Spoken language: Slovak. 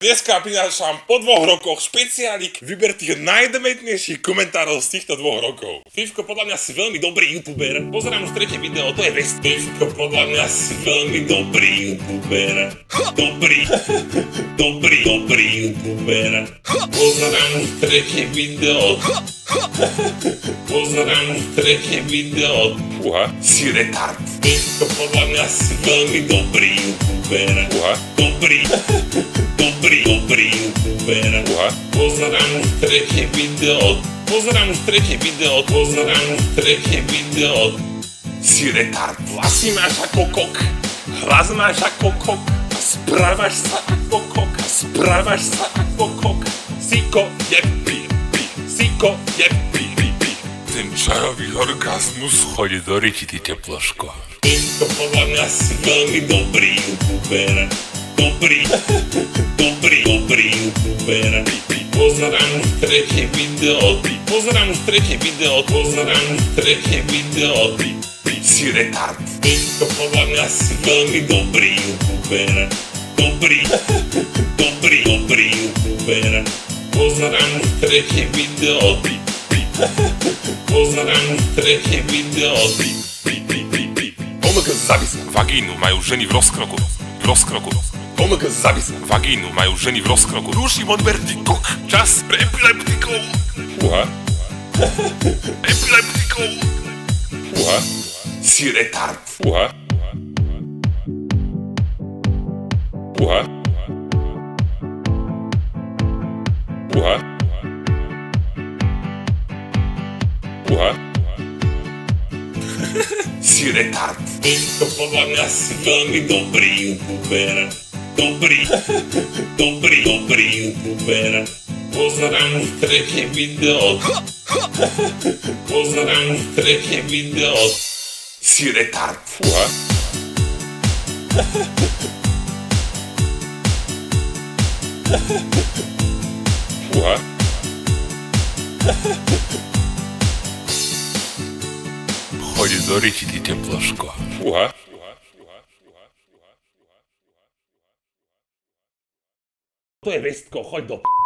Dneska prinášam po dvoch rokoch špeciálik vyber tých najdemetnejších komentárov z týchto dvoch rokov. Fivko, podľa mňa si veľmi dobrý youtuber. Pozerám už tretie video, to je West. Fivko, podľa mňa si veľmi dobrý youtuber. Dobrý, dobrý, dobrý youtuber. Pozerám už tretie video. Pozerám už tretie video. Uha, si retard. Fivko, podľa mňa si veľmi dobrý youtuber. Uha, dobrý, dobrý, dobrý youtuber. Uha, pozerám už tretie video. Pozerám už tretie video. Pozerám už tretie video. Si retard. Vlasy máš ako kok. Hlas máš ako kok. Správaš sa ako kok. Správaš sa ako kok. Siko je pi, pi. Siko je pi. Ten čarový orgazmus chodí do riti, ty teploško. Týmto podľa mňa si veľmi dobrý youtuber. Dobrý, dobrý, dobrý pi. Pozerám už tretie video. Pi. Pozerám už tretie video. Pozerám už tretie video. Pi, pi. Si retard. Týmto podľa mňa si veľmi dobrý youtuber. Dobrý, dobrý, dobrý youtuber. Pozerám už tretie video. Pozdrawiam strefie wideo Waginu mają żeni w rozkroku. W rozkroku. Pomogę zabić Waginu mają żeni w rozkroku. Ruszy Monbertiku Czas epileptyką. Pucha Epileptyką. Pucha Uha. si retard. To podľa mňa si veľmi dobrý youtuber. Dobrý, dobrý, dobrý youtuber. Pozerám už tretie video. Pozerám už tretie video. Si retard. Uha. Uha. Chodí do riti, ty teploško. Uha. To je Vestko, choď do p***.